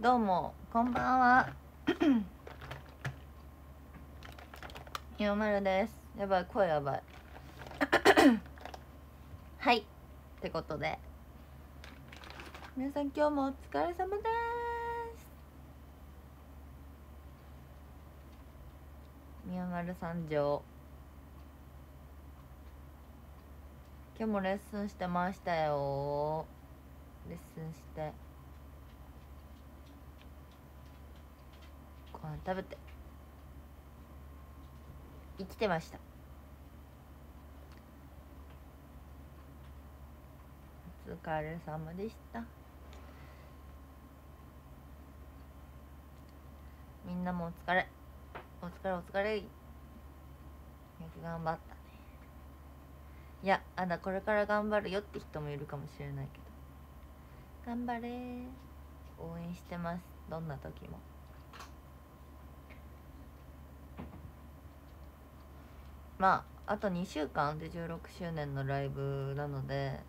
どうもこんばんは。よまるです。やばい声やばい。はいってことで。皆さん今日もお疲れ様です。宮丸三条。今日もレッスンしてましたよ。レッスンして。飯食べて。生きてました。お疲れ様でした。みんなもお疲れ。お疲れお疲れ。よく頑張ったね。いやあんたこれから頑張るよって人もいるかもしれないけど。頑張れ。応援してます。どんな時も。まああと2週間で16周年のライブなので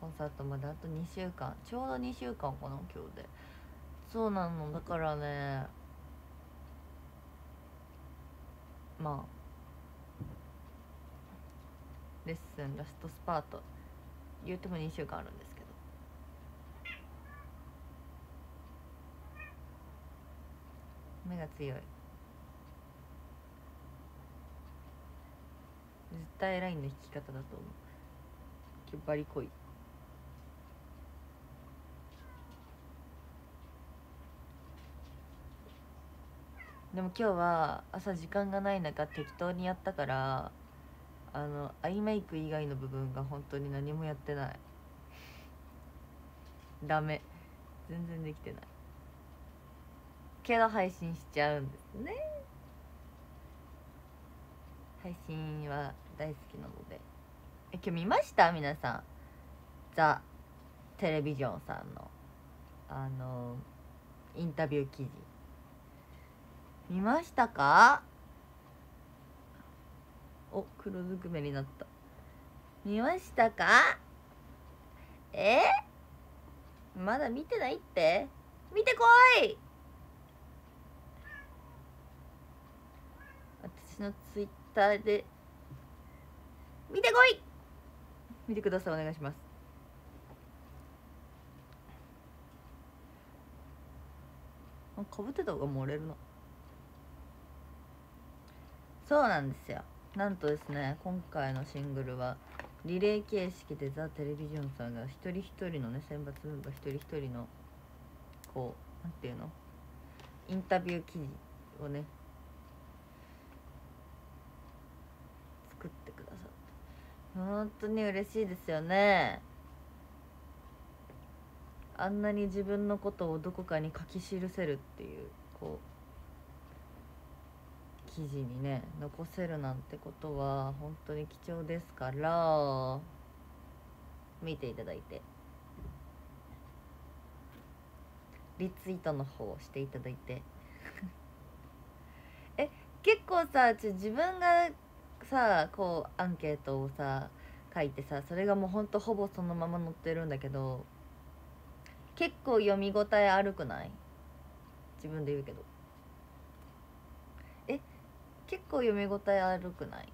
コンサートまであと2週間ちょうど2週間かな今日で。そうなの。だからねまあレッスンラストスパート。言うても2週間あるんですけど。目が強い。絶対ラインの引き方だと思う。今日バリ濃い。でも今日は朝時間がない中適当にやったからあのアイメイク以外の部分が本当に何もやってない。ダメ。全然できてない。けど配信しちゃうんですね。配信は大好きなので。え今日見ました？皆さん。ザ・テレビジョンさんの。あのインタビュー記事。見ましたか？お黒ずくめになった。見ましたか？え？まだ見てないって？見てこい！私のツイッターで見てこい。見てくださいお願いします。かぶってた方が漏れるなそうなんですよ。なんとですね今回のシングルはリレー形式でザ・テレビジョンさんが一人一人のね選抜メンバー一人一人のこうなんていうの？インタビュー記事をね作ってくださって本当に嬉しいですよね。あんなに自分のことをどこかに書き記せるっていうこう記事にね残せるなんてことは本当に貴重ですから見ていただいて。リツイートの方をしていただいて。え結構さ自分がさこうアンケートをさ書いてさそれがもうほんとほぼそのまま載ってるんだけど結構読み応えあるくない？自分で言うけど。え？結構読み応えあるくない？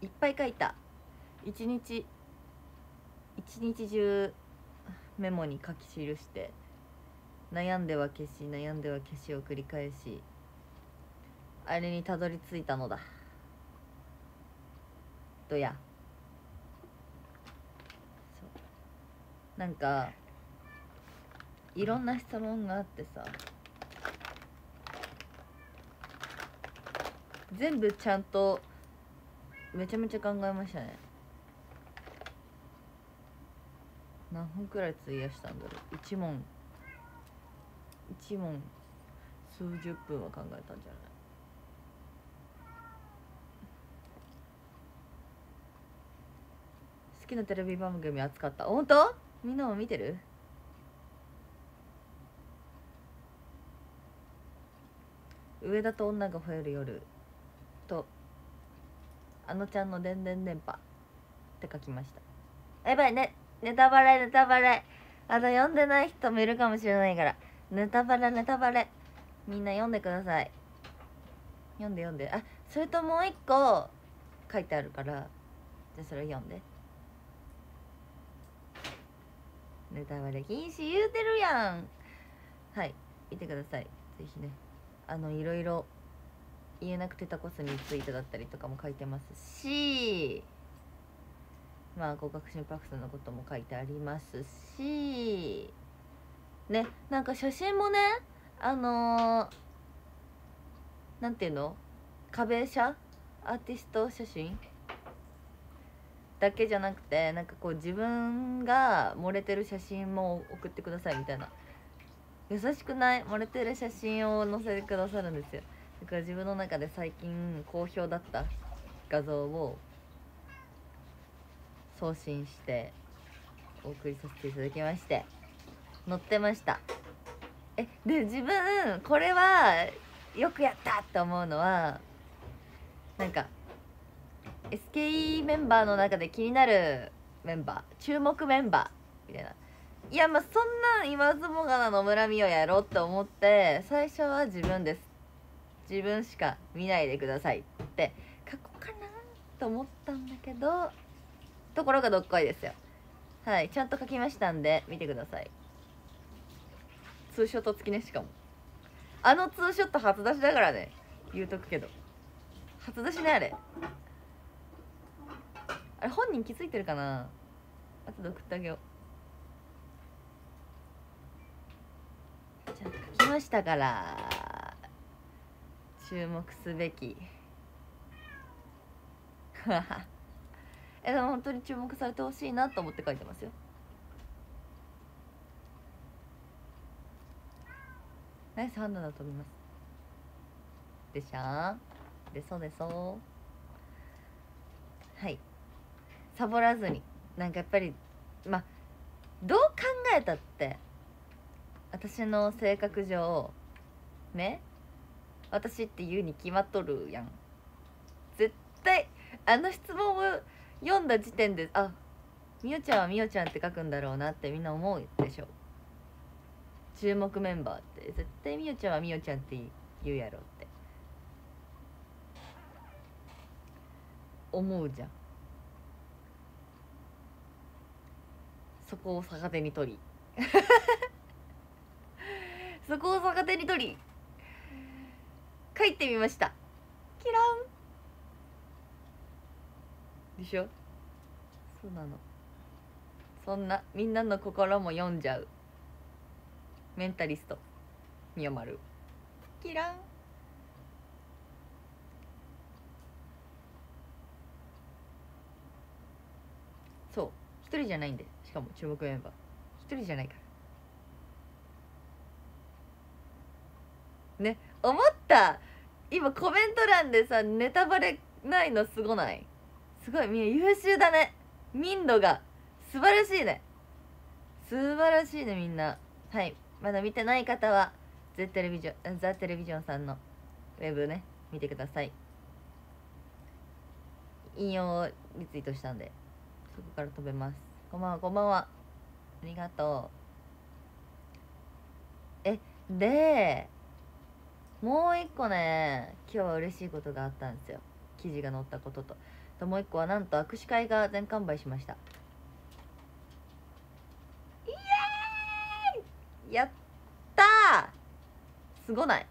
いっぱい書いた。一日一日中メモに書き記して悩んでは消し悩んでは消しを繰り返しあれにたどり着いたのだ。とや。そう。なんかいろんな質問があってさ。全部ちゃんとめちゃめちゃ考えましたね。何分くらい費やしたんだろう。一問。一問数十分は考えたんじゃない？きなテレビ番組熱かった。本当？みんなも見てる？上田と女が吠える夜。とあのちゃんのでんでん電波。って書きました。やばいねネタバレネタバレ。あと読んでない人もいるかもしれないから。ネタバレネタバレ。みんな読んでください。読んで読んで。あそれともう一個書いてあるから。じゃあそれ読んで。ネタバレ禁止言うてるやん。はい見てください。ぜひね。あのいろいろ言えなくてタコスについてだったりとかも書いてますし。まあ合格心拍数のことも書いてありますし。ねなんか写真もねあのー、ていうの？壁写？アーティスト写真？だけじゃなくてなんかこう自分が漏れてる写真も送ってくださいみたいな。優しくない？漏れてる写真を載せてくださるんですよ。だから自分の中で最近好評だった画像を送信してお送りさせていただきまして。載ってました。えで自分これはよくやったって思うのはなんか SKE メンバーの中で気になるメンバー注目メンバーみたいな。いやまあそんなん言わずもがな野村美桜やろうって思って最初は自分です。自分しか見ないでくださいって書こうかなと思ったんだけどところがどっこいですよ。はいちゃんと書きましたんで見てください。ツーショット付きねしかも。あのツーショット初出しだからね。言うとくけど。初出しねあれ。あれ本人気づいてるかな？後で送ってあげよう。ちゃんと書きましたから。注目すべき。えでも本当に注目されてほしいなと思って書いてますよ。ナイスハンドだと思います。でしゃーでそうでそう。はい。サボらずに。なんかやっぱりまあどう考えたって私の性格上ね私って言うに決まっとるやん。絶対あの質問を読んだ時点であみおちゃんはみおちゃんって書くんだろうなってみんな思うでしょ。注目メンバーって。絶対みおちゃんはみおちゃんって言うやろって。思うじゃん。そこを逆手に取り。そこを逆手に取り書いてみました。キラン。でしょ？そうなの。そんなみんなの心も読んじゃう。メンタリストみよまるキラン。そう。一人じゃないんで。かも注目メンバー一人じゃないから。ね思った。今コメント欄でさネタバレないのすごない？すごい。みんな優秀だね。民度が。素晴らしいね。素晴らしいねみんな。はい。まだ見てない方はザ・テレビジョンザ・テレビジョンさんのウェブね見てください。引用をリツイートしたんでそこから飛べます。こんばんは。こんばんはありがとう。えでもう一個ね今日は嬉しいことがあったんですよ。記事が載ったことと。ともう一個はなんと握手会が全完売しました。イエーイ！やったすごない。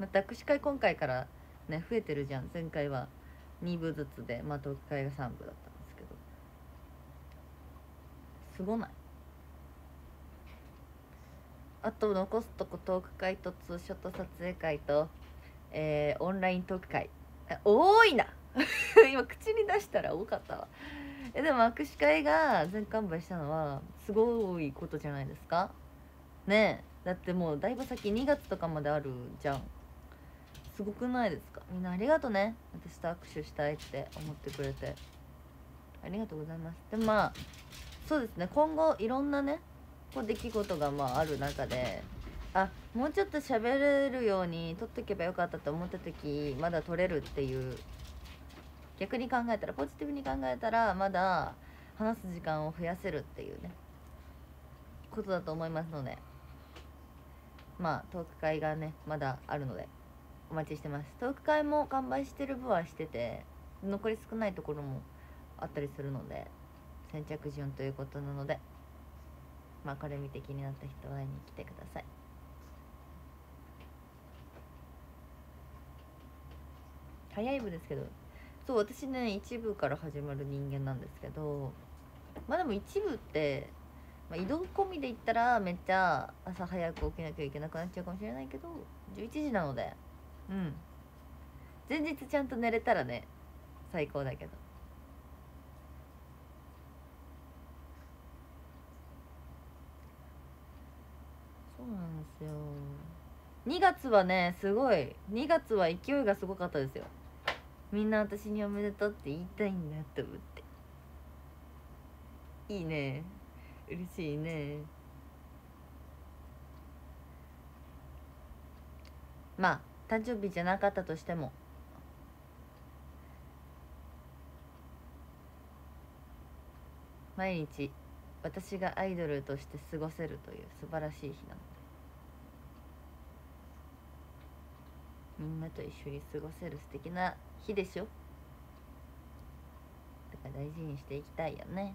また握手会今回からね増えてるじゃん。前回は2部ずつでまあトーク会が3部だった。すごない。あと残すとこトーク会とツーショット撮影会と、えー、オンライントーク会。多いな。今口に出したら多かったわ。えでも握手会が全完売したのはすごいことじゃないですか。ねえ。だってもうだいぶ先2月とかまであるじゃん。すごくないですか。みんなありがとね。私と握手したいって思ってくれて。ありがとうございます。でまあそうですね。今後いろんなねこう出来事がまあある中であもうちょっと喋れるように撮っておけばよかったと思った時まだ撮れるっていう逆に考えたらポジティブに考えたらまだ話す時間を増やせるっていうねことだと思いますのでまあトーク会がねまだあるのでお待ちしてます。トーク会も完売してる部はしてて残り少ないところもあったりするので先着順ということなのでまあこれ見て気になった人は会いに来てください。早い部ですけどそう私ね一部から始まる人間なんですけどまあでも一部って、まあ、移動込みで言ったらめっちゃ朝早く起きなきゃいけなくなっちゃうかもしれないけど11時なのでうん。前日ちゃんと寝れたらね最高だけど。そうなんですよ。2月はねすごい。2月は勢いがすごかったですよ。みんな私におめでとうって言いたいんだって思って。いいね。嬉しいね。まあ誕生日じゃなかったとしても。毎日私がアイドルとして過ごせるという素晴らしい日なの。みんなと一緒に過ごせる素敵な日でしょ？だから大事にしていきたいよね。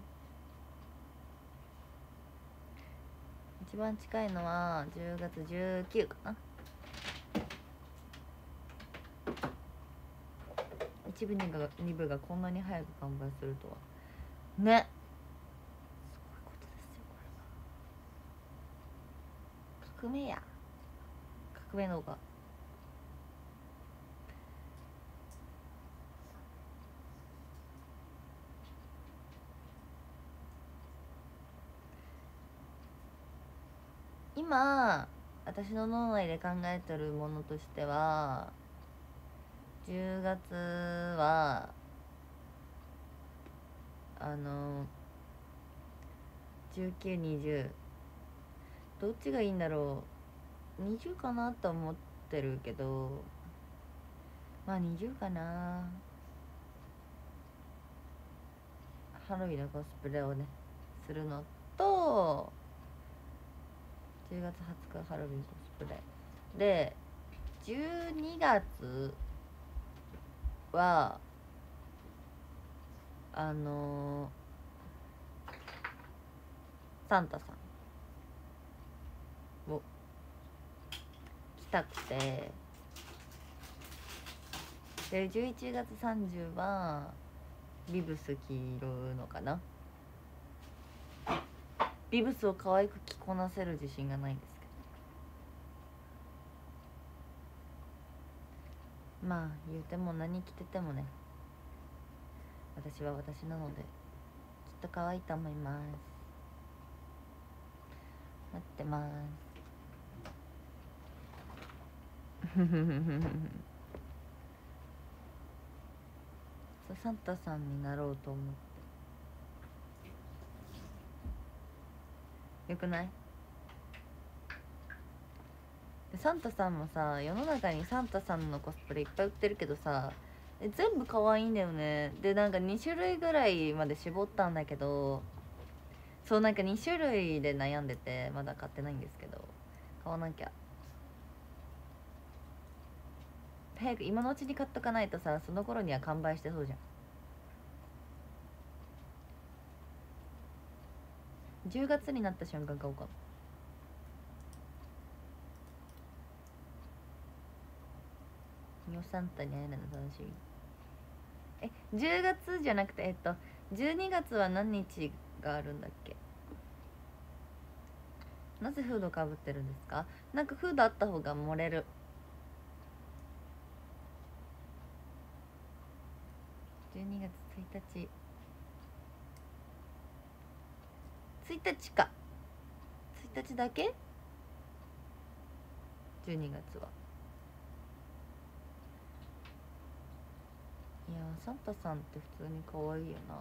一番近いのは10月19かな。一部二部が二部がこんなに早く完売するとは。ね。すごいことですよこれは。革命や。革命のが今私の脳内で考えてるものとしては10月はあの1920どっちがいいんだろう。20かなと思ってるけど。まあ20かな。ハロウィンのコスプレをねするのと10月20日ハロウィンコスプレで12月はあのーサンタさんを来たくて。で11月30はビブス着るのかな。ビブスを可愛く着こなせる自信がないんですけど。まあ言うても何着ててもね。私は私なのできっと可愛いと思います。待ってます。そうサンタさんになろうと思って。よくない？サンタさんもさ世の中にサンタさんのコスプレいっぱい売ってるけどさ全部可愛いんだよね。でなんか2種類ぐらいまで絞ったんだけどそうなんか2種類で悩んでてまだ買ってないんですけど買わなきゃ。早く今のうちに買っとかないとさその頃には完売してそうじゃん。10月になった瞬間買おうかなニョサンタに会えるの楽しみ。え10月じゃなくてえっと12月は何日があるんだっけ？なぜフードかぶってるんですか？なんかフードあった方が漏れる。12月1日。1日か。1日だけ？12月は。いやサンタさんって普通に可愛いよな。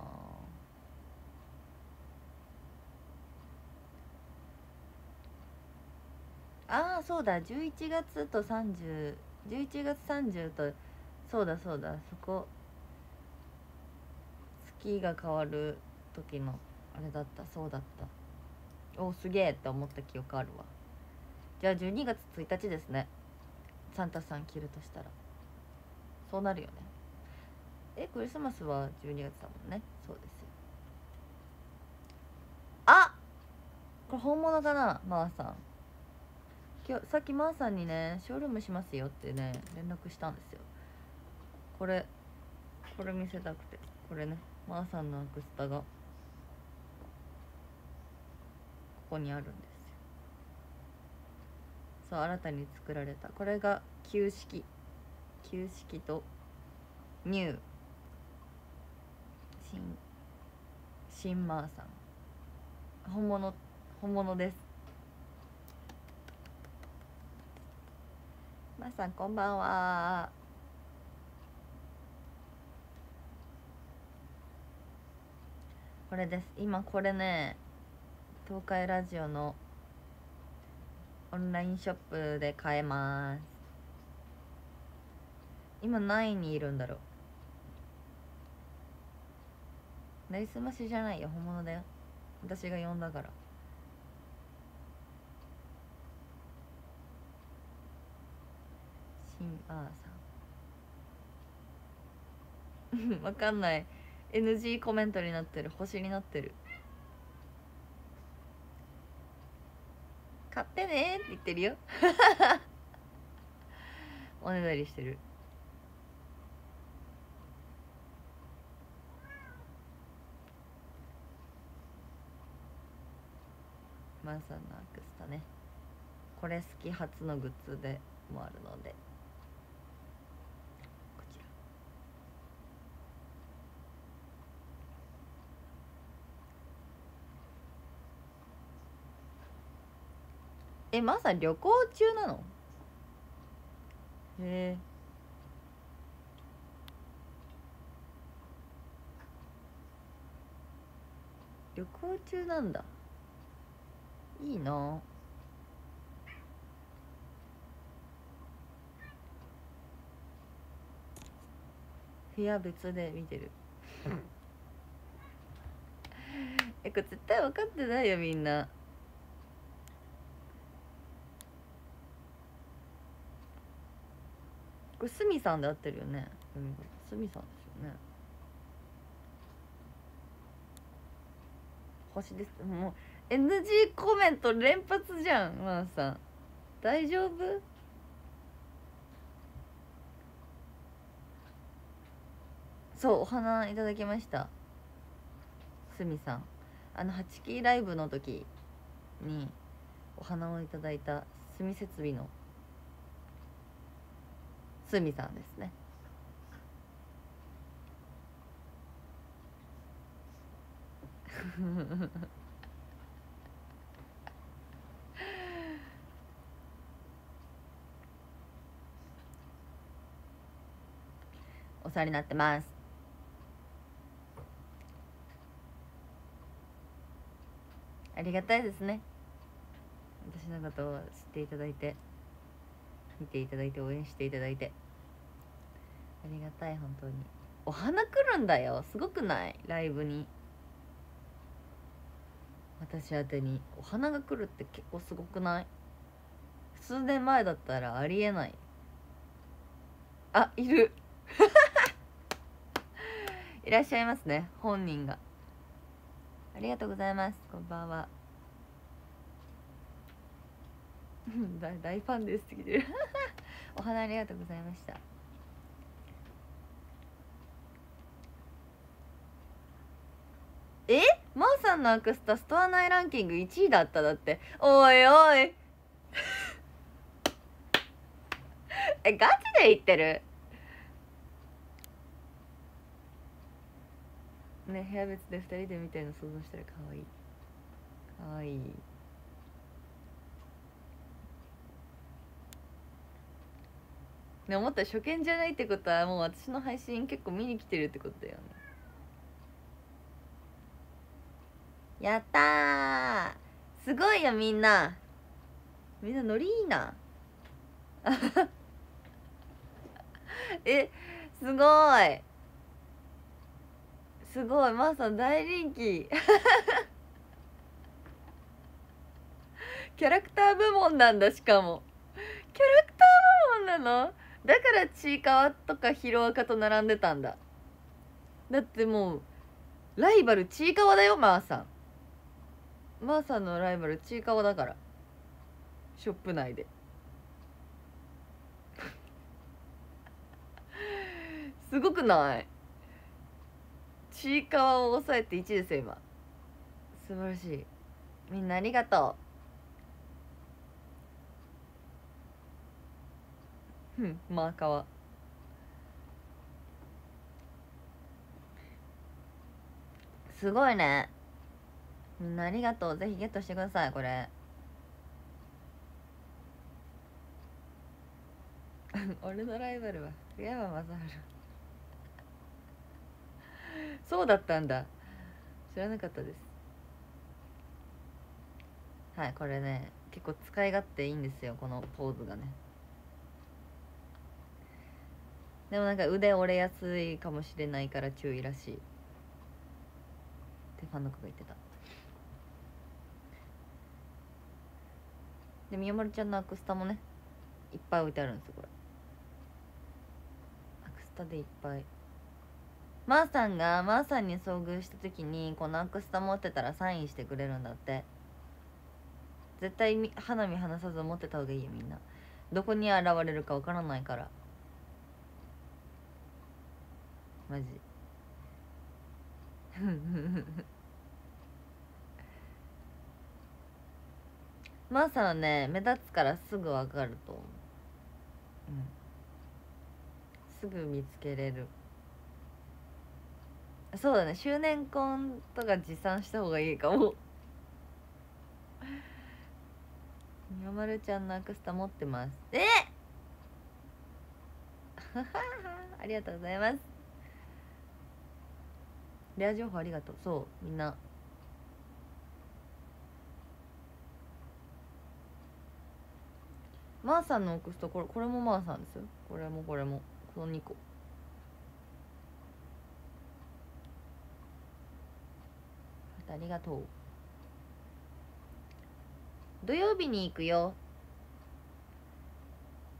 ああそうだ。11月と3011月30とそうだそうだ。そこ。月が変わる時の。あれだったそうだった。おすげえって思った記憶あるわ。じゃあ12月1日ですね。サンタさん着るとしたら。そうなるよね。えクリスマスは12月だもんね。そうですよ。あこれ本物かな？まー、さん。今日さっきまーさんにねショールームしますよってね連絡したんですよ。これこれ見せたくて。これねまーさんのアクスタが。ここにあるんですよ。そう新たに作られた。これが旧式。旧式とニュー。新新マーさん。本物本物です。マーさんこんばんは。これです。今これね東海ラジオのオンラインショップで買えます。今何位にいるんだろう？なりすましじゃないよ本物だよ。私が呼んだから。新あーさん。わかんない。NG コメントになってる。星になってる。買ってねって言ってるよ。おねだりしてる。マンさんのアクスタね。これ好き初のグッズでもあるので。えマンさん旅行中なの？へえ。旅行中なんだ。いいな。部屋別で見てる。えこれ絶対分かってないよみんなこれスミさんで合ってるよね。スミさんですよね。星です。もう NG コメント連発じゃんマーさん。大丈夫？そうお花いただきました。すみさん。あの8期ライブの時にお花をいただいたすみ設備のすみさんですね。お世話になってます。ありがたいですね。私のことを知っていただいて。見ていただいて応援していただいて。ありがたい本当に。お花来るんだよ。すごくない？ライブに。私宛てに。お花が来るって結構すごくない？数年前だったらありえない。あいる。いらっしゃいますね本人が。ありがとうございます。こんばんは。大ファンですって来てる。お花ありがとうございました。え？マーさんのアクスタストア内ランキング1位だっただって。おいおい。えガチで言ってる？ね部屋別で2人で見たいの想像したらかわいい。かわいい。ね思ったら初見じゃないってことはもう私の配信結構見に来てるってことだよね。やったすごいよみんな。みんなノリいいな。えすごい。すごい。マーさん大人気。キャラクター部門なんだしかも。キャラクター部門なの？だからちいかわとかヒロアカと並んでたんだ。だってもうライバルちいかわだよマーさん。マーさんのライバルちいかわだから。ショップ内で。すごくない？ちいかわを抑えて1ですよ今。素晴らしい。みんなありがとう。うんマーカワすごいね。みんなありがとう。ぜひゲットしてくださいこれ。俺のライバルは。福山雅治。そうだったんだ。知らなかったです。はいこれね結構使い勝手いいんですよこのポーズがね。でもなんか腕折れやすいかもしれないから注意らしい。ってファンの子が言ってた。で宮丸ちゃんのアクスタもねいっぱい置いてあるんですよこれ。アクスタでいっぱい。マーさんがマーさんに遭遇した時にこのアクスタ持ってたらサインしてくれるんだって。絶対花見離さず持ってた方がいいよみんな。どこに現れるかわからないから。マジ。マーさんはね目立つからすぐわかると思う。うん。すぐ見つけれる。そうだね周年婚とか持参した方がいいかも。みまるちゃんのアクスタ持ってます。え ありがとうございますレア情報ありがとう。そうみんな。マーさんのアクスタこれこれもマーさんですよ。これもこれも。この2個。ありがとう。土曜日に行くよ。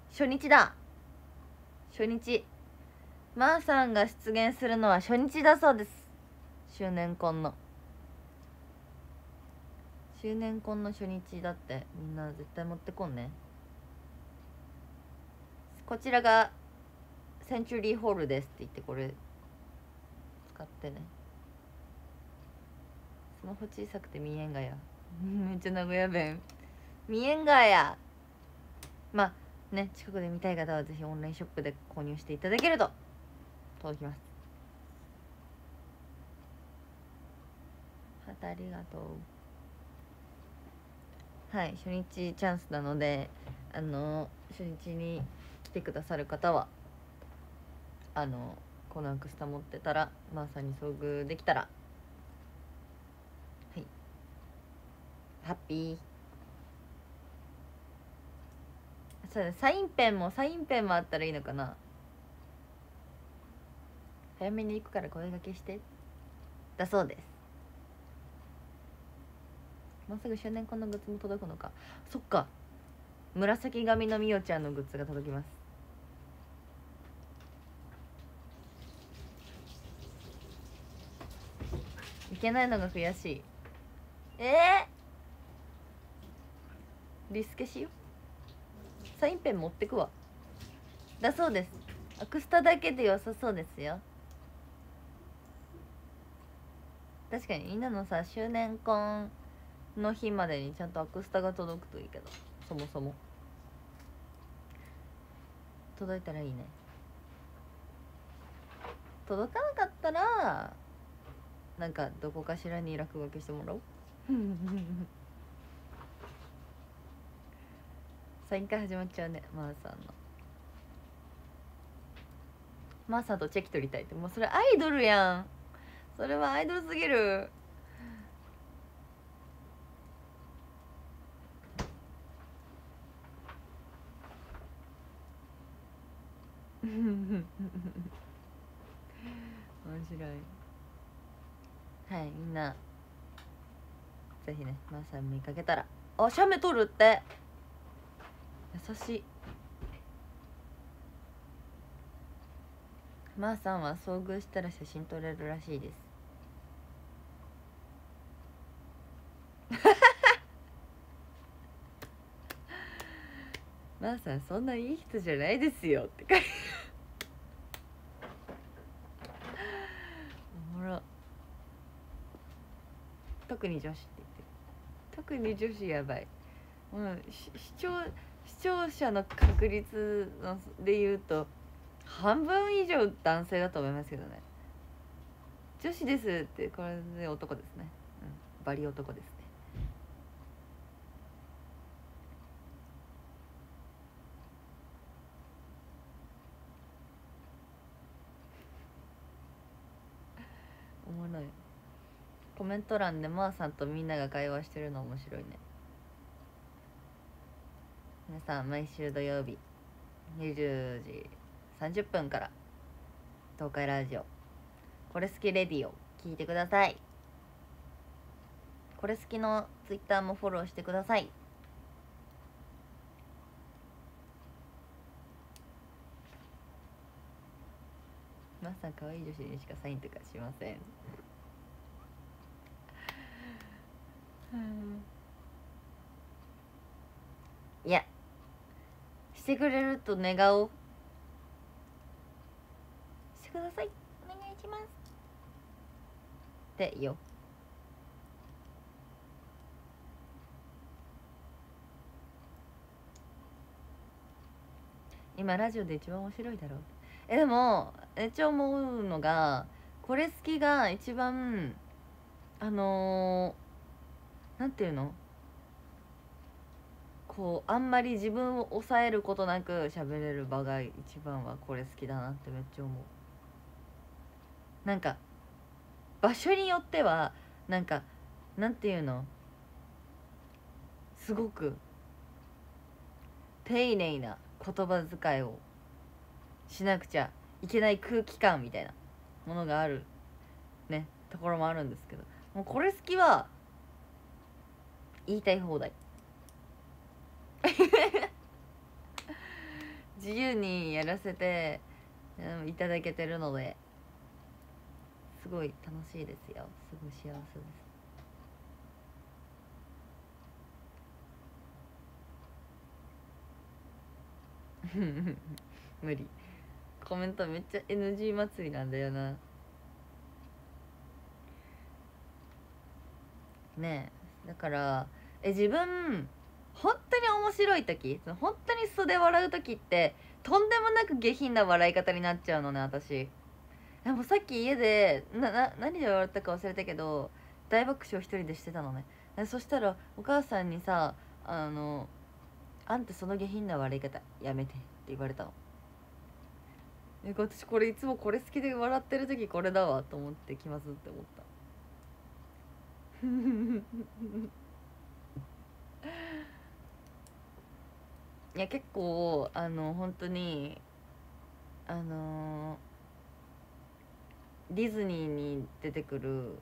初日だ。初日。マーさんが出現するのは初日だそうです。周年婚の。周年婚の初日だってみんな絶対持ってこんね。こちらがセンチュリーホールですって言ってこれ使ってね。スマホ小さくて見えんがや。めっちゃ名古屋弁。見えんがや。まあね近くで見たい方はぜひオンラインショップで購入していただけると届きます。ありがとう。はい初日チャンスなのであの初日に来てくださる方はあのこのアクスタ持ってたらマーさんに遭遇できたらはい。ハッピー。そうだサインペンもサインペンもあったらいいのかな。早めに行くから声掛けして。だそうです。もうすぐ周年婚のグッズも届くのか。そっか。紫髪のみおちゃんのグッズが届きます。いけないのが悔しい。ええー、リスケしよサインペン持ってくわ。だそうです。アクスタだけで良さそうですよ。確かにみんなのさ周年婚の日までにちゃんとアクスタが届くといいけど。そもそも。届いたらいいね。届かなかったらなんかどこかしらに落書きしてもらおう。サイン会始まっちゃうねマーさんの。マーさんとチェキ取りたいって。もうそれアイドルやん。それはアイドルすぎる面白い。はいみんな。ぜひねまー、さん見かけたら。あ写メ撮るって。優しい。まー、さんは遭遇したら写真撮れるらしいです。まー、さんそんないい人じゃないですよって書いておもろ特に女子って言ってる。特に女子やばい。うん視聴視聴者の確率ので言うと半分以上男性だと思いますけどね。女子ですってこれで男ですね、うん、バリ男ですねおもろいコメント欄でまーさんとみんなが会話してるの面白いね。皆さん毎週土曜日20時30分から東海ラジオ。これ好きレディオ。聞いてください。これ好きのツイッターもフォローしてください。まさかわいい女子にしかサインとかしません。いやしてくれると願おう。してください。お願いします。ってよ。今ラジオで一番面白いだろう。えでもめっち思うのがこれ好きが一番あのー、なんていうの？こうあんまり自分を抑えることなく喋れる場が一番はこれ好きだなってめっちゃ思う。なんか場所によってはなんかなんていうの？すごく丁寧な言葉遣いをしなくちゃいけない空気感みたいなものがあるねところもあるんですけど。もうこれ好きは言いたい放題。自由にやらせていただけてるのですごい楽しいですよ。すごい幸せです。無理。コメントめっちゃ NG 祭りなんだよな。ねえだからえ自分本当に面白い時本当に素で笑う時ってとんでもなく下品な笑い方になっちゃうのね私。でもさっき家でなな何で笑ったか忘れたけど大爆笑一人でしてたのね。そしたらお母さんにさ「あのあんたその下品な笑い方やめて」って言われたの。私これいつもこれ好きで笑ってる時これだわと思って気まずって思った。いや結構あの本当にあのディズニーに出てくる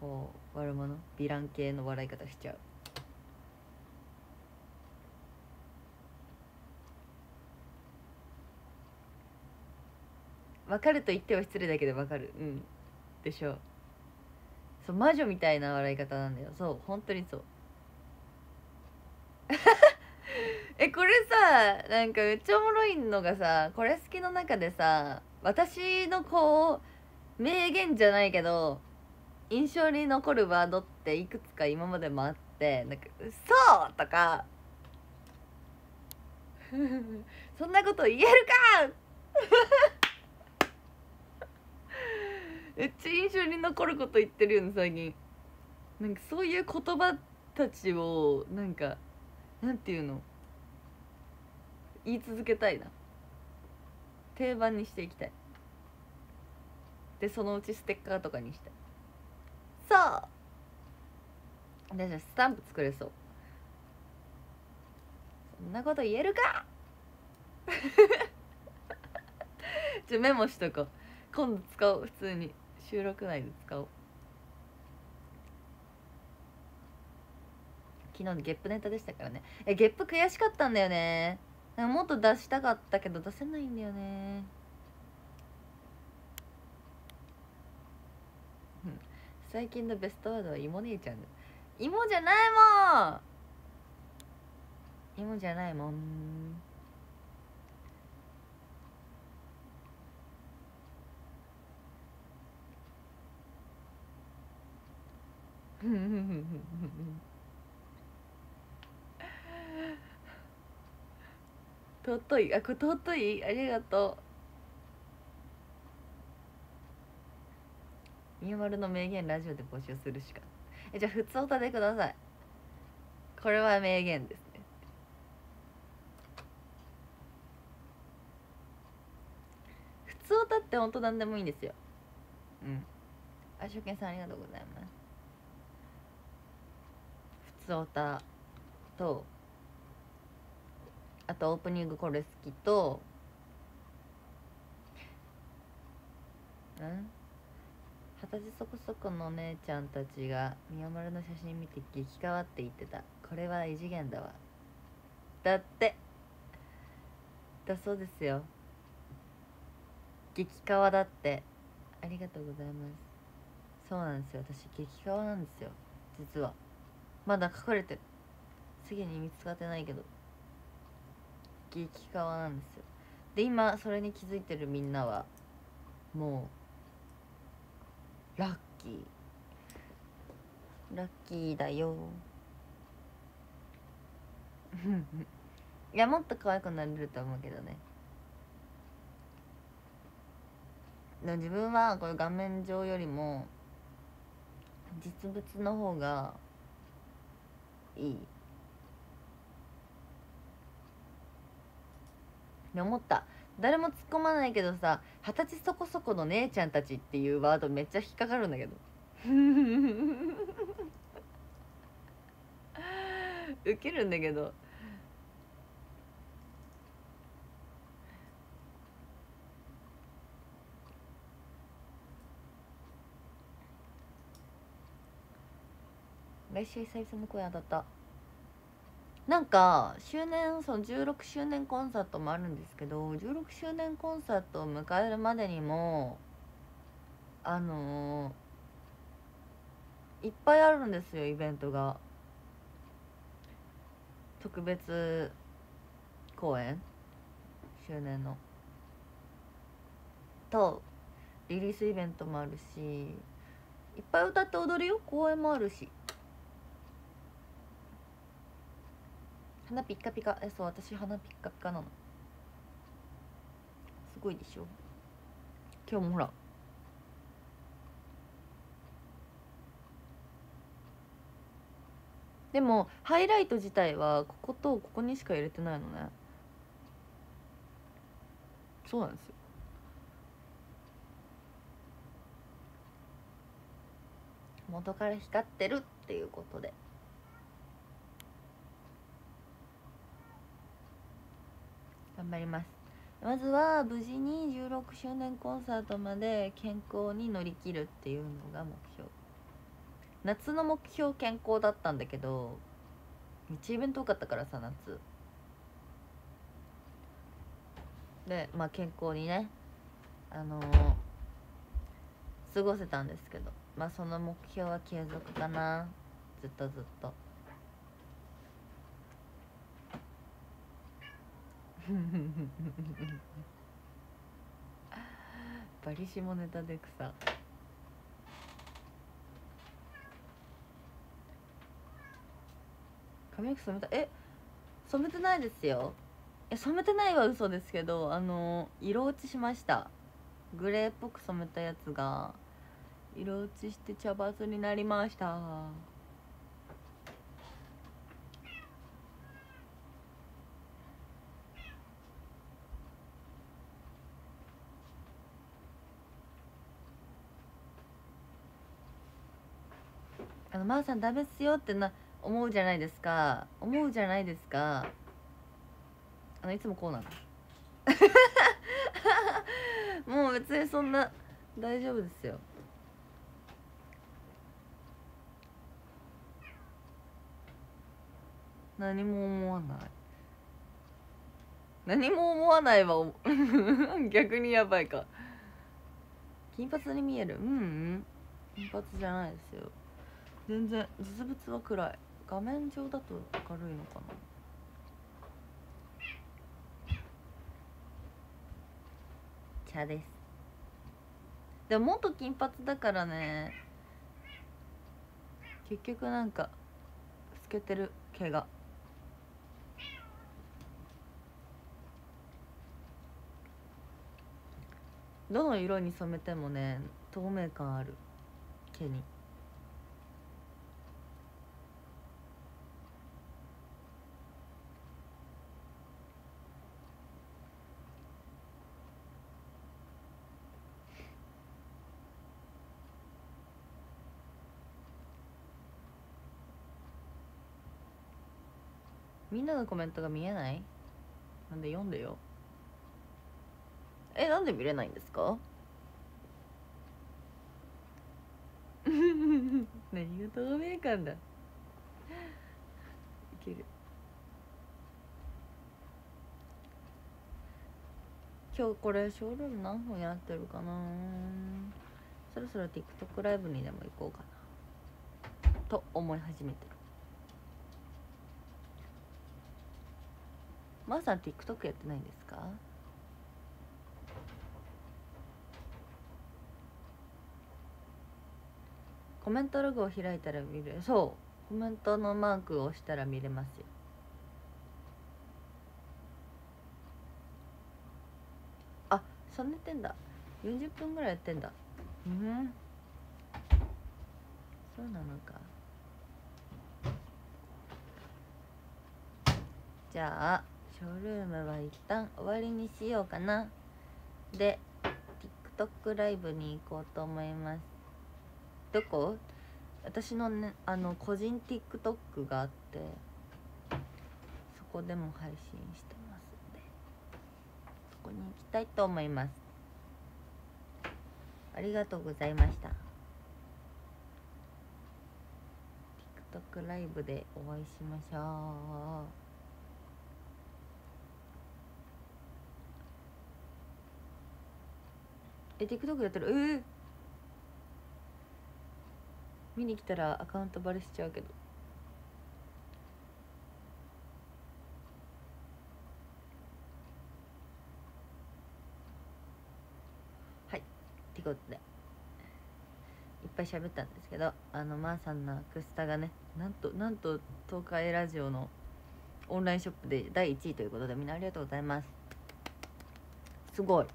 こう悪者ヴィラン系の笑い方しちゃう。分かると言っては失礼だけど分かる。うん。でしょう。そう魔女みたいな笑い方なんだよそう本当にそう えこれさなんかめっちゃおもろいのがさこれ好きの中でさ私のこう名言じゃないけど印象に残るワードっていくつか今までもあってなんか「そう!」とか「そんなこと言えるか!」めっちゃ印象に残ること言ってるよね最近。なんかそういう言葉たちをなんかなんていうの？言い続けたいな。定番にしていきたい。でそのうちステッカーとかにしたい。そう！でスタンプ作れそう。そんなこと言えるか？ちょメモしとこう。今度使おう普通に。収録内で使おう。昨日ゲップネタでしたからね。えゲップ悔しかったんだよね。もっと出したかったけど出せないんだよね。最近のベストワードは芋姉ちゃん。芋じゃないもん。芋じゃないもん。尊い。あこれ尊い？ありがとう。みゆまるの名言ラジオで募集するしか。えじゃあ普通歌でください。これは名言ですね。普通歌って本当なんでもいいんですよ。うん。あしょけんさんありがとうございます。普通歌とあとオープニングこれ好きとうん？二十歳そこそこのお姉ちゃんたちが宮丸の写真見て激変わって言ってた。これは異次元だわ。だってだそうですよ。激変わだって。ありがとうございます。そうなんですよ。私激変わなんですよ。実は。まだ書かれてる次に見つかってないけど激カワなんですよ。で今それに気づいてるみんなはもうラッキー。ラッキーだよ。いやもっと可愛くなれると思うけどね。でも自分はこれ画面上よりも実物の方がいい。で思った。誰も突っ込まないけどさ二十歳そこそこの姉ちゃんたちっていうワードめっちゃ引っかかるんだけど。ウケるんだけど来週久々の声当たった。なんか周年その16周年コンサートもあるんですけど16周年コンサートを迎えるまでにもあのー、いっぱいあるんですよイベントが。特別公演。周年の。とリリースイベントもあるしいっぱい歌って踊るよ。公演もあるし。鼻ピッカピカ。えそう私鼻ピッカピカなの。すごいでしょ。今日もほら。でもハイライト自体はこことここにしか入れてないのね。そうなんですよ。元から光ってるっていうことで。頑張ります。まずは無事に16周年コンサートまで健康に乗り切るっていうのが目標。夏の目標健康だったんだけど一イベント多かったからさ夏。でまあ健康にねあのー、過ごせたんですけどまあその目標は継続かな。ずっとずっと。バリ下ネタで草。髪の毛染めたえ染めてないですよ。え染めてないは嘘ですけどあの色落ちしました。グレーっぽく染めたやつが色落ちして茶髪になりました。の「まー、さんダメっすよ」ってな思うじゃないですか。思うじゃないですか。あのいつもこうなの？もう別にそんな大丈夫ですよ。何も思わない。何も思わないは 逆にやばいか。金髪に見える？うんうん。金髪じゃないですよ。全然実物は暗い。画面上だと明るいのかな？茶です。でも元金髪だからね。結局なんか透けてる毛が。どの色に染めてもね透明感ある。毛に。みんなのコメントが見えない？なんで読んでよ。えなんで見れないんですか？何が透明感だ。いける。今日これショールーム何本やってるかな？そろそろ TikTok ライブにでも行こうかな。と思い始めてる。まー、さん TikTok やってないんですか？コメントログを開いたら見る。そう。コメントのマークを押したら見れますよ。あそんなやってんだ。40分ぐらいやってんだ。うん。そうなのか。じゃあ。ショールームは一旦終わりにしようかな。で TikTok ライブに行こうと思います。どこ？私のねあの個人 TikTok があってそこでも配信してますんで。そこに行きたいと思います。ありがとうございました。TikTok ライブでお会いしましょう。え TikTok やってる。えー、見に来たらアカウントバレしちゃうけど。はい。ってことで。いっぱい喋ったんですけどあのまーさんのアクスタがねなんとなんと東海ラジオのオンラインショップで第1位ということでみんなありがとうございます。すごい。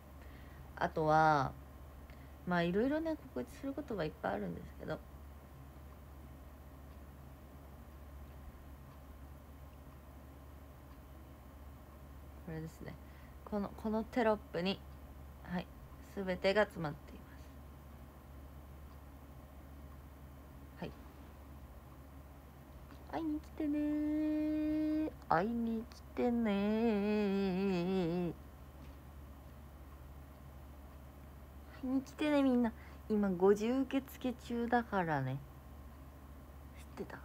あとはまあいろいろね告知することはいっぱいあるんですけど。これですね。このこのテロップにはい全てが詰まっています。はい。会いに来てね会いに来てねに来てねみんな。今50受付中だからね。知ってた？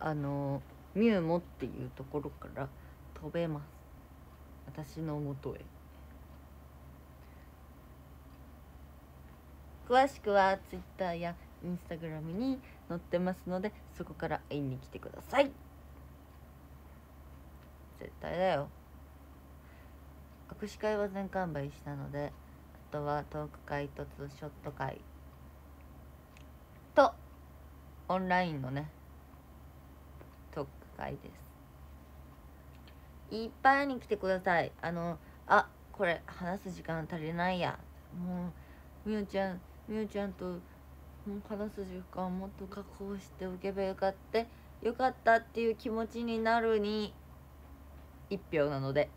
あのミューモっていうところから飛べます。私のもとへ。詳しくは Twitter や Instagram に載ってますのでそこから会いに来てください。絶対だよ。握手会は全完売したのでとはトーク会とツーショット会。とオンラインのねトーク会です。いっぱいに来てください。あのあこれ話す時間足りないや。もうみゆちゃんみゆちゃんと話す時間もっと確保しておけばよかったよかったっていう気持ちになるに一票なので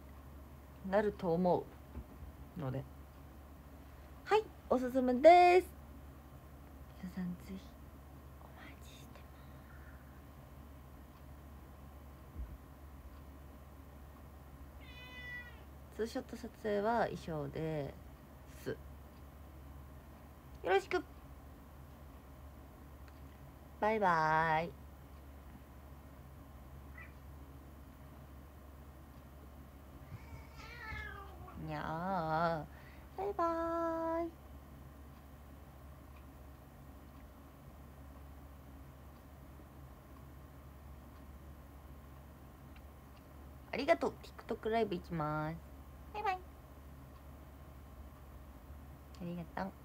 なると思うので。おすすめです。皆さんぜひお待ちしてます。ツーショット撮影は衣装です。よろしく。バイバーイ。にゃー。バイバーイ。ありがとう。TikTok ライブ行きます。バイバイ。ありがとう。